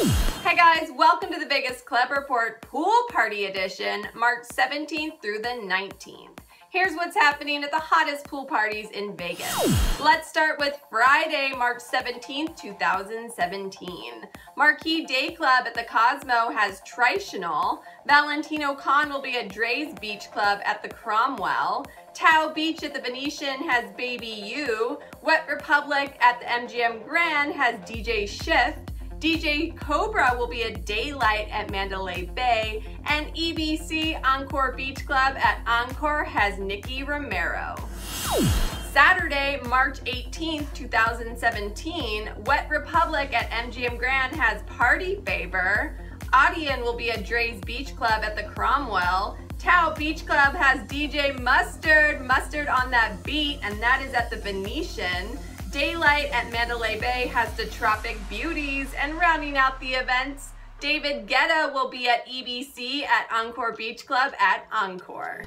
Hey guys, welcome to the Vegas Club Report Pool Party Edition, March 17th through the 19th. Here's what's happening at the hottest pool parties in Vegas. Let's start with Friday, March 17th, 2017. Marquee Day Club at the Cosmo has Tritonal. Valentino Khan will be at Drai's Beach Club at the Cromwell. Tao Beach at the Venetian has Baby You. Wet Republic at the MGM Grand has DJ Shift. DJ Cobra will be at Daylight at Mandalay Bay, and EBC Encore Beach Club at Encore has Nikki Romero. Saturday, March 18th, 2017, Wet Republic at MGM Grand has Party Favor. Audien will be at Drai's Beach Club at the Cromwell. Tao Beach Club has DJ Mustard, Mustard on that beat, and that is at the Venetian. Daylight at Mandalay Bay has the Tropic Beauties, and rounding out the events, David Guetta will be at EBC at Encore Beach Club at Encore.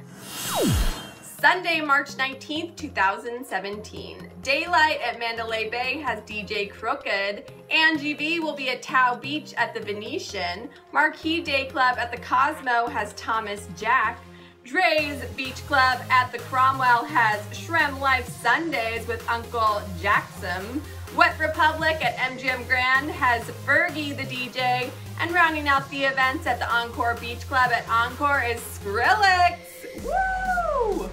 Sunday, March 19th, 2017. Daylight at Mandalay Bay has DJ Crooked. Angie V will be at Tao Beach at the Venetian. Marquee Day Club at the Cosmo has Thomas Jack. Drai's Beach Club at the Cromwell has Shrem Life Sundays with Uncle Jackson. Wet Republic at MGM Grand has Fergie the DJ. And rounding out the events at the Encore Beach Club at Encore is Skrillex. Woo!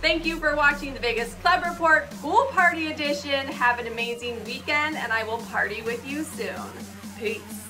Thank you for watching the Vegas Club Report Pool Party Edition. Have an amazing weekend and I will party with you soon. Peace.